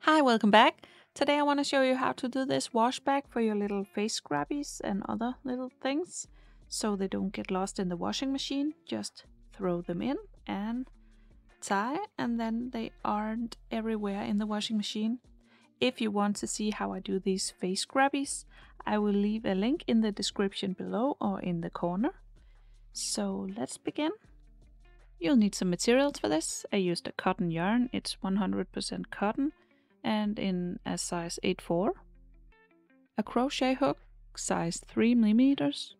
Hi, welcome back. Today I want to show you how to do this wash bag for your little face scrubbies and other little things so they don't get lost in the washing machine. Just throw them in and tie and then they aren't everywhere in the washing machine. If you want to see how I do these face scrubbies, I will leave a link in the description below or in the corner. So let's begin. You'll need some materials for this. I used a cotton yarn, it's 100% cotton and in a size 8-4. A crochet hook, size 3 millimeters.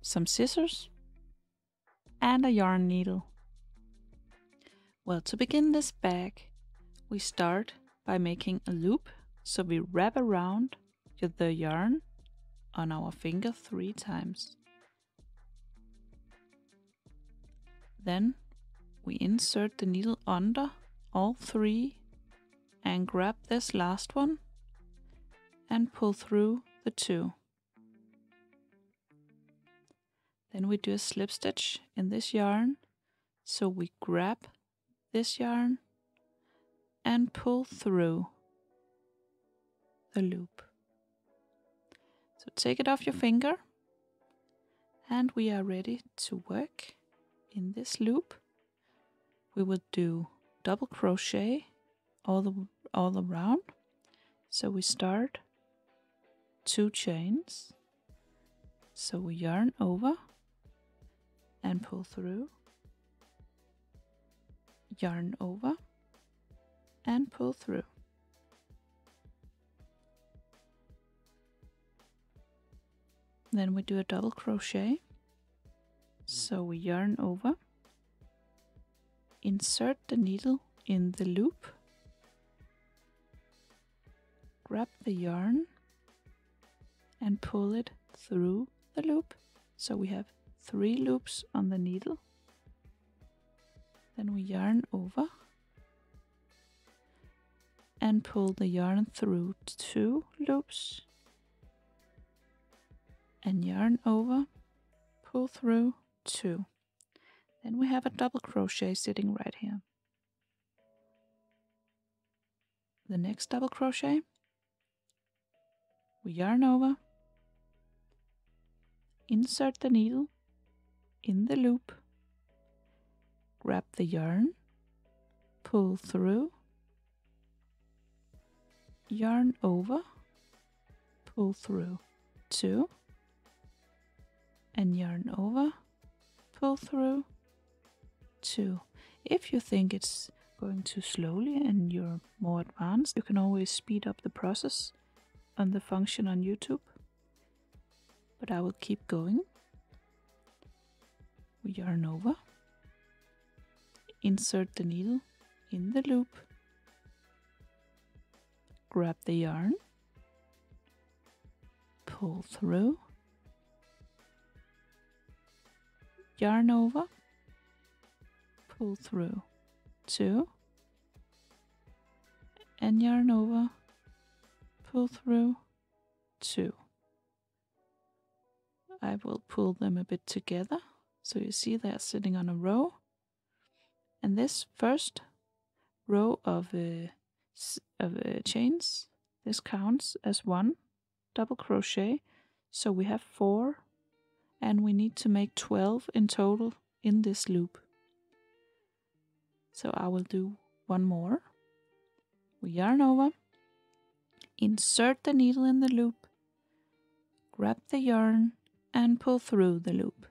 Some scissors. And a yarn needle. Well, to begin this bag, we start by making a loop. So we wrap around the yarn on our finger three times. Then we insert the needle under all three and grab this last one and pull through the two. Then we do a slip stitch in this yarn. So we grab this yarn and pull through the loop. So take it off your finger and we are ready to work in this loop. We will do double crochet all the all around. So we start two chains. So we yarn over and pull through. Yarn over and pull through. Then we do a double crochet. So we yarn over, insert the needle in the loop grab the yarn and pull it through the loop. So we have three loops on the needle. Then we yarn over and pull the yarn through two loops and yarn over, pull through two. Then we have a double crochet sitting right here. The next double crochet we yarn over, insert the needle in the loop, grab the yarn, pull through, yarn over, pull through two, and yarn over, through? Two. If you think it's going too slowly and you're more advanced, you can always speed up the process on the function on YouTube, but I will keep going. We yarn over, insert the needle in the loop, grab the yarn, pull through, yarn over, pull through two, and yarn over, pull through two. I will pull them a bit together so you see they're sitting on a row. And this first row of, uh, of uh, chains, this counts as one double crochet. So we have four and we need to make 12 in total in this loop. So I will do one more. We yarn over Insert the needle in the loop, grab the yarn and pull through the loop.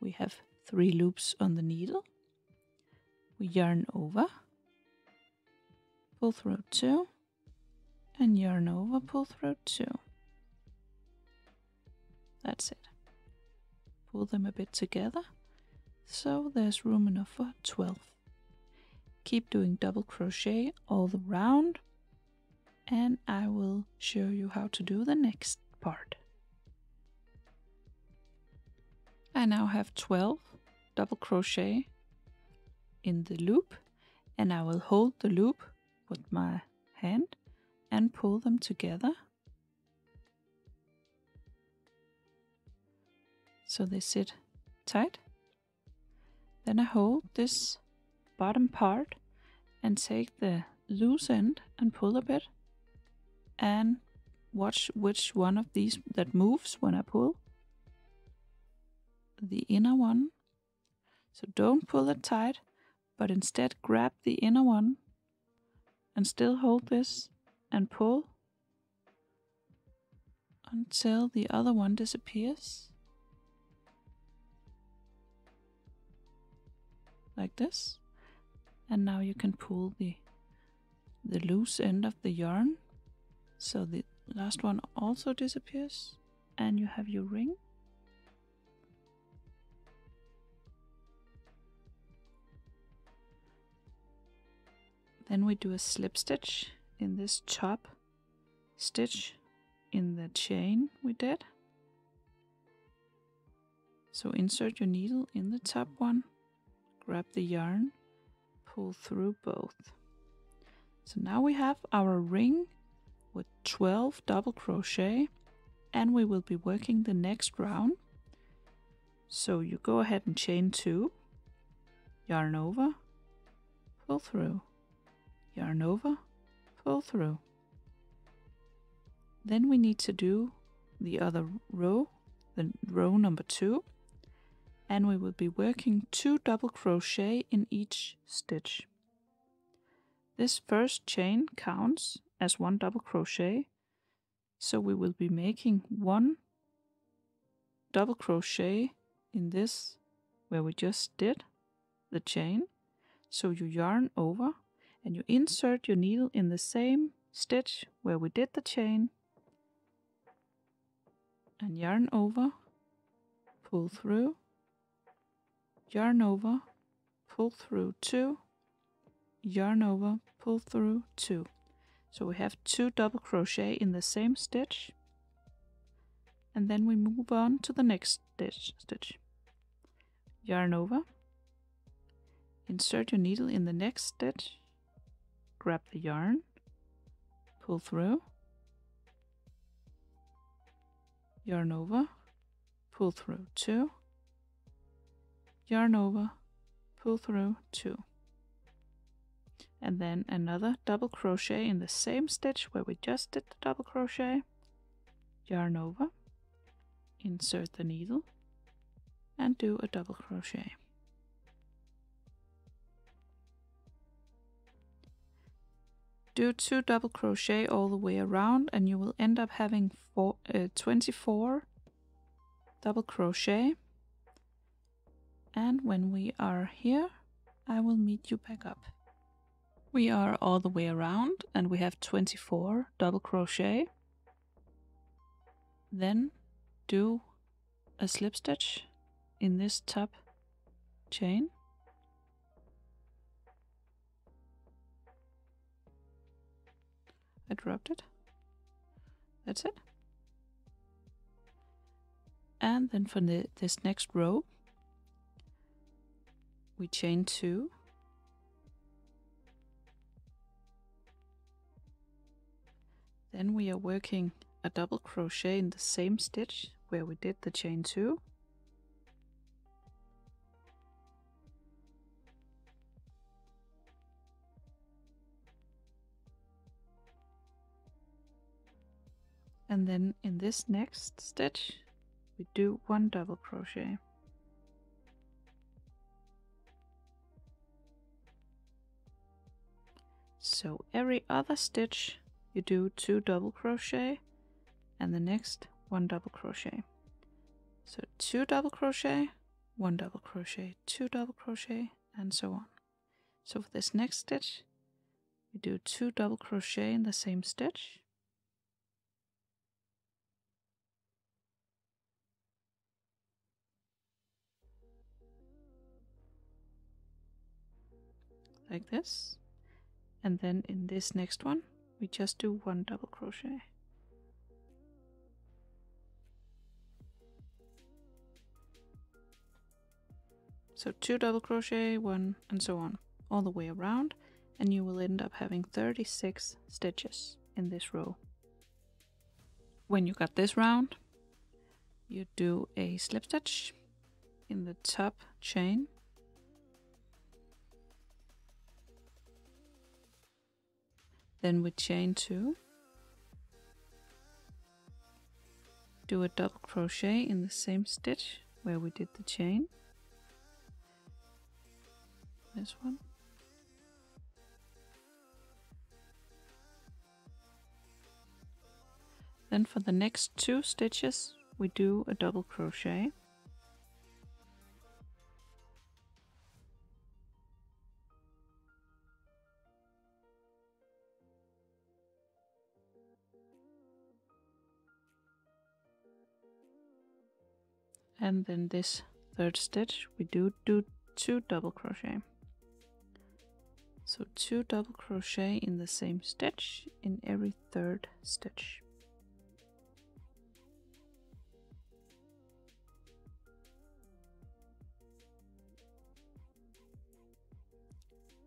We have three loops on the needle. We yarn over, pull through two, and yarn over, pull through two. That's it. Pull them a bit together so there's room enough for 12. Keep doing double crochet all around and I will show you how to do the next part. I now have 12 double crochet in the loop and I will hold the loop with my hand and pull them together so they sit tight. Then I hold this bottom part and take the loose end and pull a bit and watch which one of these that moves when I pull. The inner one. So don't pull it tight, but instead grab the inner one and still hold this and pull until the other one disappears. Like this. And now you can pull the the loose end of the yarn so the last one also disappears and you have your ring. Then we do a slip stitch in this top stitch in the chain we did. So insert your needle in the top one, grab the yarn, pull through both. So now we have our ring with 12 double crochet and we will be working the next round. So you go ahead and chain two, yarn over, pull through, yarn over, pull through. Then we need to do the other row, the row number two, and we will be working two double crochet in each stitch. This first chain counts as one double crochet, so we will be making one double crochet in this where we just did the chain. So you yarn over and you insert your needle in the same stitch where we did the chain and yarn over, pull through, yarn over, pull through two, yarn over, pull through two. So we have two double crochet in the same stitch. And then we move on to the next stitch. stitch. Yarn over, insert your needle in the next stitch, grab the yarn, pull through, yarn over, pull through two, yarn over, pull through two. And then another double crochet in the same stitch where we just did the double crochet, yarn over, insert the needle, and do a double crochet. do two double crochet all the way around and you will end up having four, uh, 24 double crochet and when we are here I will meet you back up. We are all the way around and we have 24 double crochet then do a slip stitch in this top chain I dropped it. That's it. And then for the, this next row, we chain two. Then we are working a double crochet in the same stitch where we did the chain two. and then in this next stitch we do one double crochet so every other stitch you do two double crochet and the next one double crochet. So two double crochet one double crochet two double crochet and so on. So for this next stitch we do two double crochet in the same stitch. Like this and then in this next one we just do one double crochet. So two double crochet one and so on all the way around. And you will end up having 36 stitches in this row. When you got this round you do a slip stitch in the top chain. Then we chain two. Do a double crochet in the same stitch where we did the chain. This one. Then for the next two stitches we do a double crochet. And then this third stitch we do do two double crochet. So two double crochet in the same stitch in every third stitch.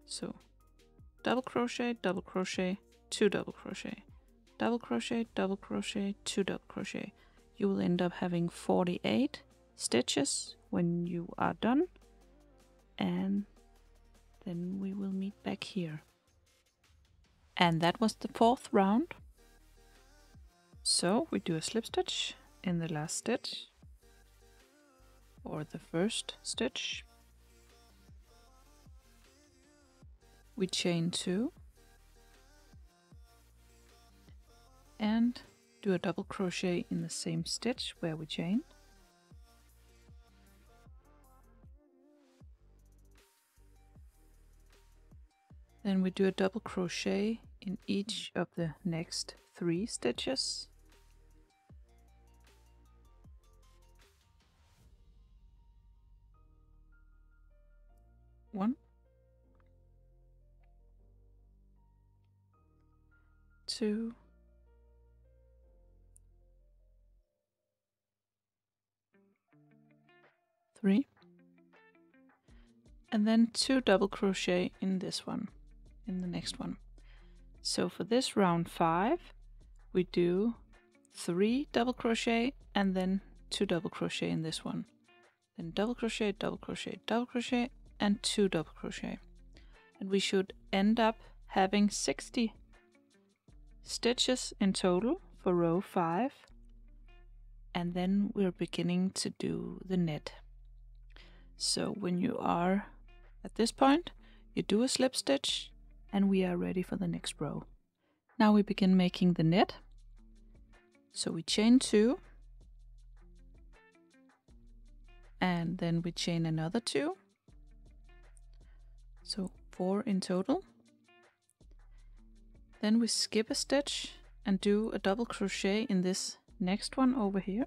So double crochet double crochet two double crochet. Double crochet double crochet two double crochet. You will end up having 48 stitches when you are done. And then we will meet back here. And that was the fourth round. So we do a slip stitch in the last stitch or the first stitch. We chain two. And do a double crochet in the same stitch where we chained Then we do a double crochet in each of the next three stitches. One, two, three, and then two double crochet in this one in the next one. So for this round five, we do three double crochet and then two double crochet in this one. Then double crochet, double crochet, double crochet, and two double crochet. And we should end up having 60 stitches in total for row five. And then we're beginning to do the net. So when you are at this point, you do a slip stitch and we are ready for the next row. Now we begin making the net. So we chain two and then we chain another two. So four in total. Then we skip a stitch and do a double crochet in this next one over here.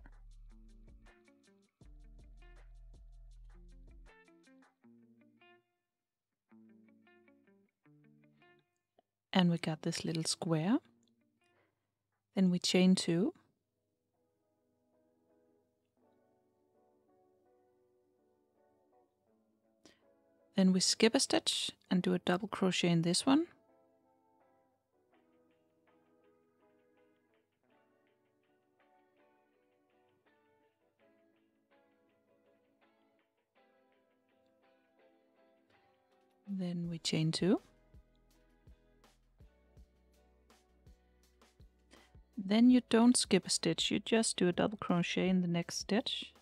And we got this little square. Then we chain two. Then we skip a stitch and do a double crochet in this one. Then we chain two. Then you don't skip a stitch, you just do a double crochet in the next stitch.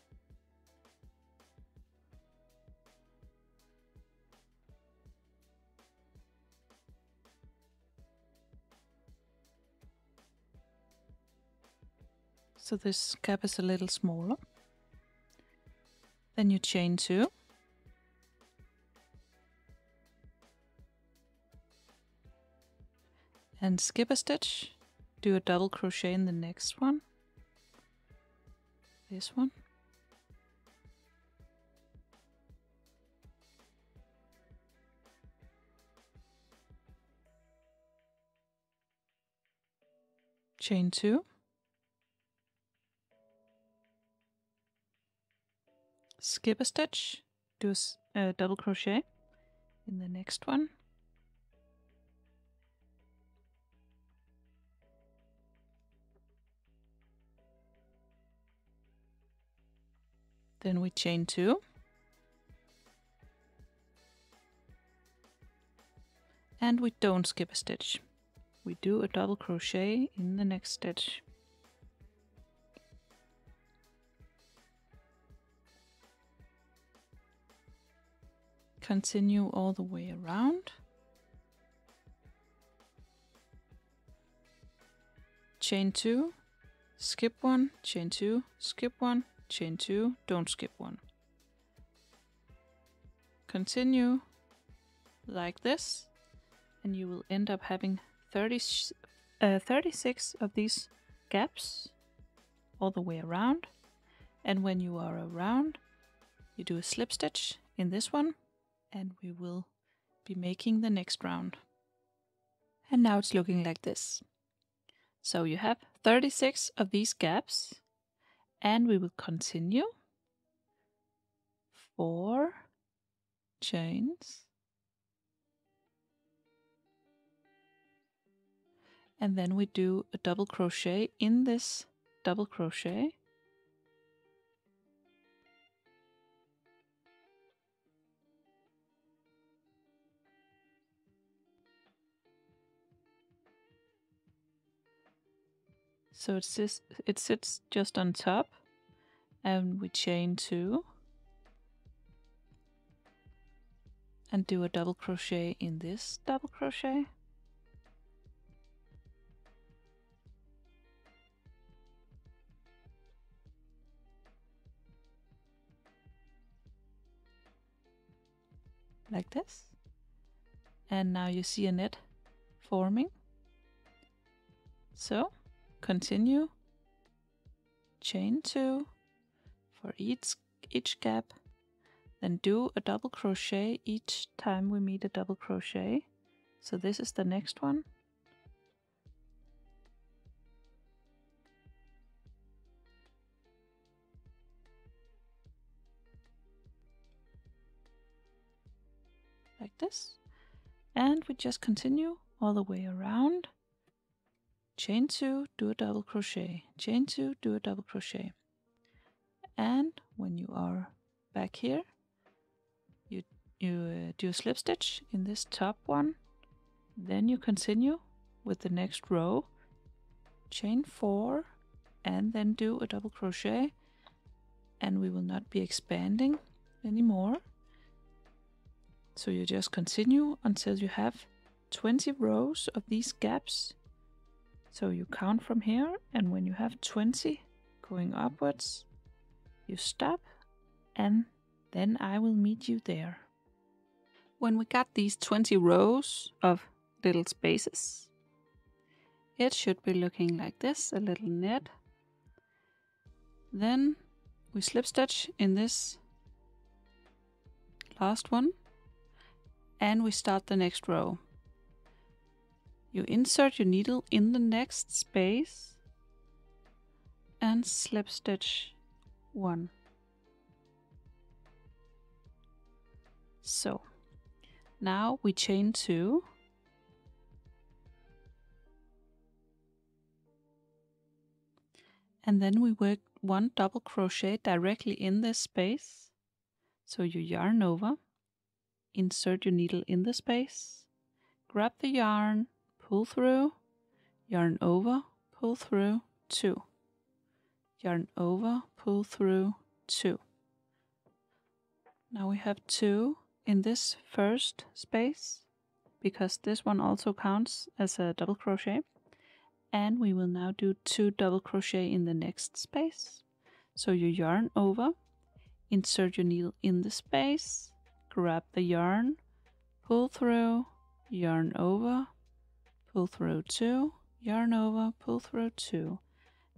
So this gap is a little smaller. Then you chain two. And skip a stitch do a double crochet in the next one. This one. Chain two. Skip a stitch, do a uh, double crochet in the next one. Then we chain two. And we don't skip a stitch. We do a double crochet in the next stitch. Continue all the way around. Chain two, skip one, chain two, skip one, chain 2, don't skip 1. Continue like this and you will end up having 30, uh, 36 of these gaps all the way around and when you are around you do a slip stitch in this one and we will be making the next round. And now it's looking like this. So you have 36 of these gaps and we will continue. Four chains. And then we do a double crochet in this double crochet. So it sits, it sits just on top and we chain two and do a double crochet in this double crochet. Like this. And now you see a net forming. So continue, chain two for each, each gap, then do a double crochet each time we meet a double crochet. So this is the next one. Like this. And we just continue all the way around chain two, do a double crochet, chain two, do a double crochet. And when you are back here, you, you uh, do a slip stitch in this top one. Then you continue with the next row, chain four, and then do a double crochet. And we will not be expanding anymore. So you just continue until you have 20 rows of these gaps so you count from here, and when you have 20 going upwards, you stop, and then I will meet you there. When we got these 20 rows of little spaces, it should be looking like this, a little net. Then we slip stitch in this last one, and we start the next row. You insert your needle in the next space and slip stitch one. So now we chain two. And then we work one double crochet directly in this space. So you yarn over, insert your needle in the space, grab the yarn, pull through, yarn over, pull through, two. Yarn over, pull through, two. Now we have two in this first space because this one also counts as a double crochet and we will now do two double crochet in the next space. So you yarn over, insert your needle in the space, grab the yarn, pull through, yarn over, pull through two, yarn over, pull through two,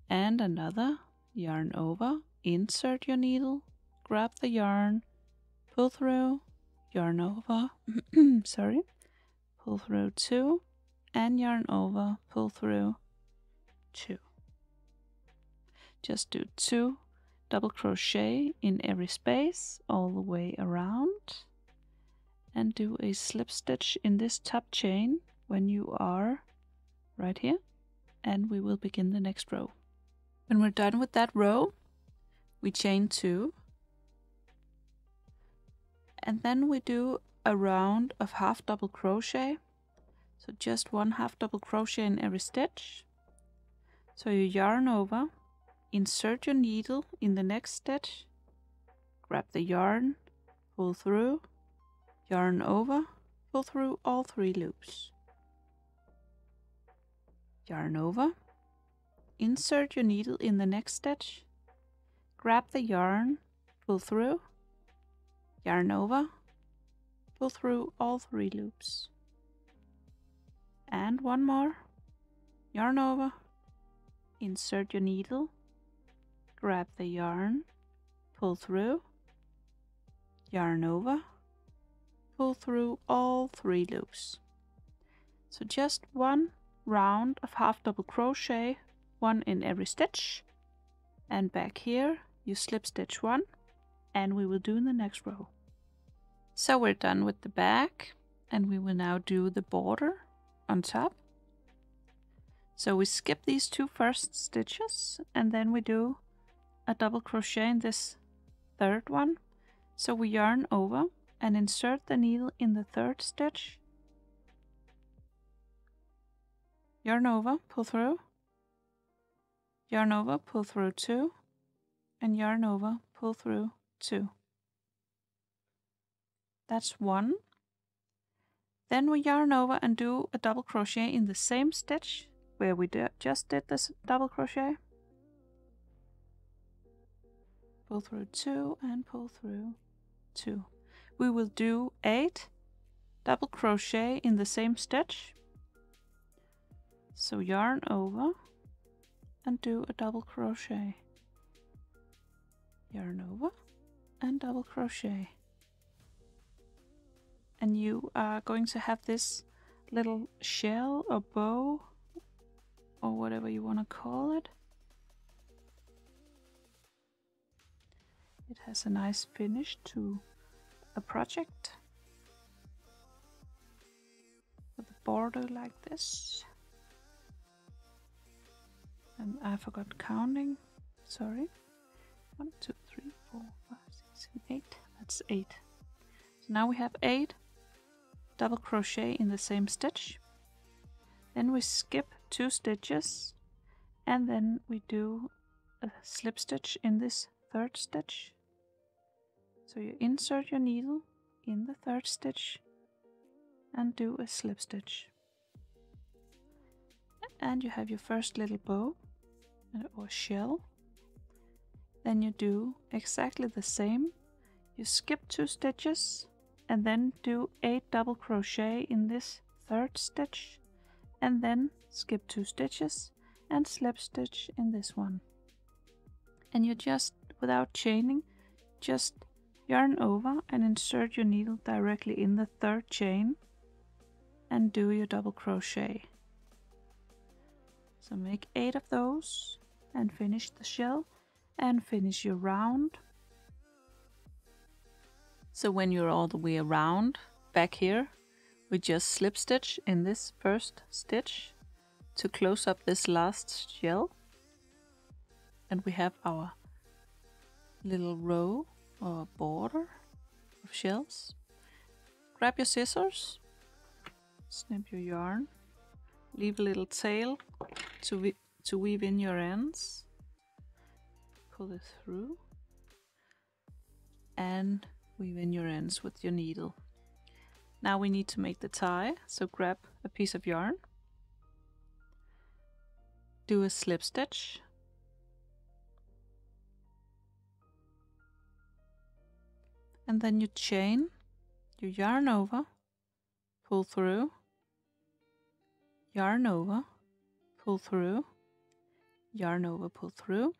and another. Yarn over, insert your needle, grab the yarn, pull through, yarn over, sorry, pull through two, and yarn over, pull through two. Just do two. Double crochet in every space all the way around. And do a slip stitch in this top chain when you are right here and we will begin the next row. When we're done with that row, we chain two and then we do a round of half double crochet So just one half double crochet in every stitch. So you yarn over, insert your needle in the next stitch, grab the yarn, pull through, yarn over, pull through all three loops. Yarn over, insert your needle in the next stitch, grab the yarn, pull through, yarn over, pull through all three loops. And one more, yarn over, insert your needle, grab the yarn, pull through, yarn over, pull through all three loops. So just one round of half double crochet, one in every stitch, and back here you slip stitch one, and we will do in the next row. So we're done with the back, and we will now do the border on top. So we skip these two first stitches, and then we do a double crochet in this third one. So we yarn over and insert the needle in the third stitch. Yarn over, pull through. Yarn over, pull through two. And yarn over, pull through two. That's one. Then we yarn over and do a double crochet in the same stitch where we just did this double crochet. Pull through two and pull through two. We will do eight double crochet in the same stitch. So yarn over and do a double crochet. Yarn over and double crochet. And you are going to have this little shell or bow or whatever you want to call it. It has a nice finish to a project with a border like this. And I forgot counting, sorry. One, two, three, four, five, six, seven, eight. That's eight. So now we have eight double crochet in the same stitch. Then we skip two stitches and then we do a slip stitch in this third stitch. So you insert your needle in the third stitch and do a slip stitch. And you have your first little bow or shell. Then you do exactly the same. You skip two stitches and then do 8 double crochet in this third stitch and then skip two stitches and slip stitch in this one. And you just, without chaining, just yarn over and insert your needle directly in the third chain and do your double crochet. So make eight of those and finish the shell and finish your round. So when you're all the way around back here, we just slip stitch in this first stitch to close up this last shell. And we have our little row or border of shells. Grab your scissors, snip your yarn, leave a little tail to, to weave in your ends, pull it through, and weave in your ends with your needle. Now we need to make the tie, so grab a piece of yarn, do a slip stitch, and then you chain, you yarn over, pull through, yarn over, pull through, yarn over, pull through.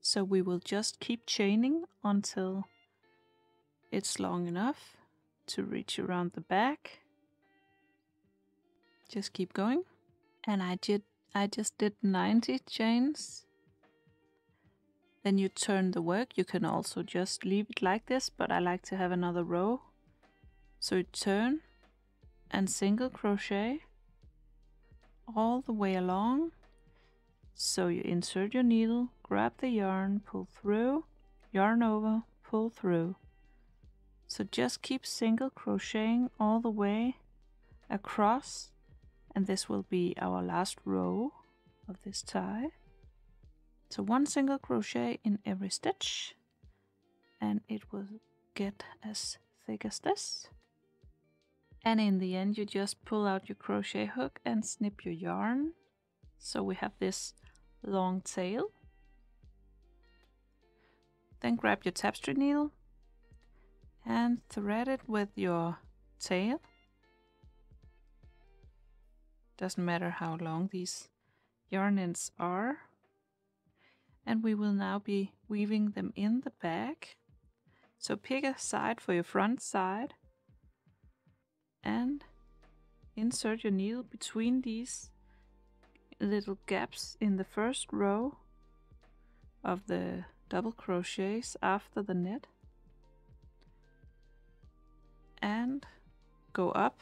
So we will just keep chaining until it's long enough to reach around the back. Just keep going. And I did I just did 90 chains. Then you turn the work. You can also just leave it like this, but I like to have another row. So turn and single crochet all the way along. So you insert your needle, grab the yarn, pull through, yarn over, pull through. So just keep single crocheting all the way across and this will be our last row of this tie. So one single crochet in every stitch and it will get as thick as this. And in the end you just pull out your crochet hook and snip your yarn. So we have this long tail. Then grab your tapestry needle and thread it with your tail. Doesn't matter how long these yarn ends are. And we will now be weaving them in the bag. So pick a side for your front side and insert your needle between these little gaps in the first row of the double crochets after the net. And go up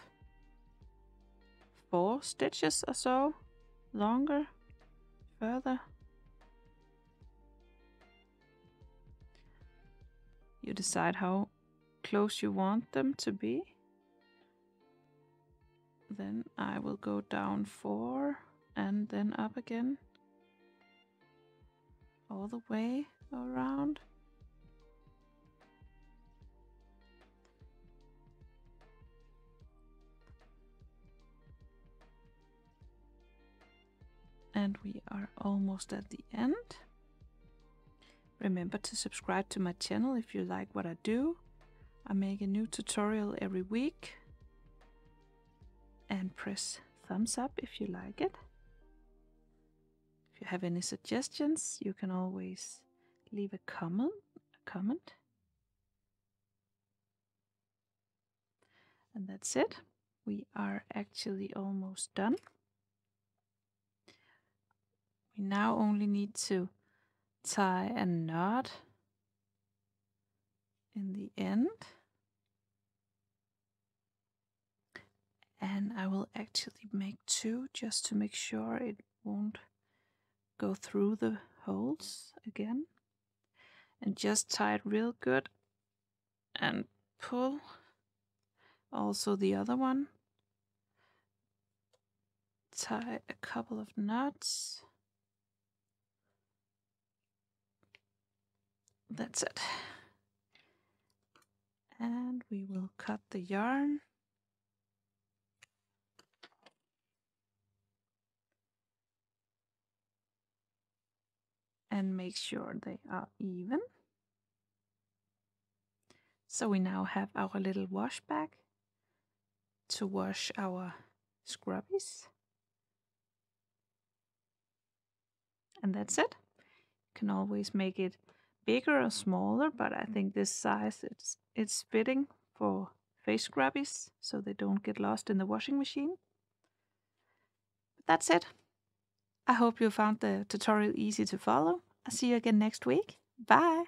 four stitches or so longer further. You decide how close you want them to be. Then I will go down four and then up again all the way around and we are almost at the end. Remember to subscribe to my channel if you like what I do. I make a new tutorial every week. And press thumbs up if you like it. You have any suggestions, you can always leave a comment. A comment. And that's it. We are actually almost done. We now only need to tie a knot in the end. And I will actually make two just to make sure it won't go through the holes again. And just tie it real good and pull also the other one. Tie a couple of knots. that's it. And we will cut the yarn. And make sure they are even. So we now have our little wash bag to wash our scrubbies. And that's it. You can always make it bigger or smaller, but I think this size it's it's fitting for face scrubbies so they don't get lost in the washing machine. But that's it. I hope you found the tutorial easy to follow. I'll see you again next week. Bye!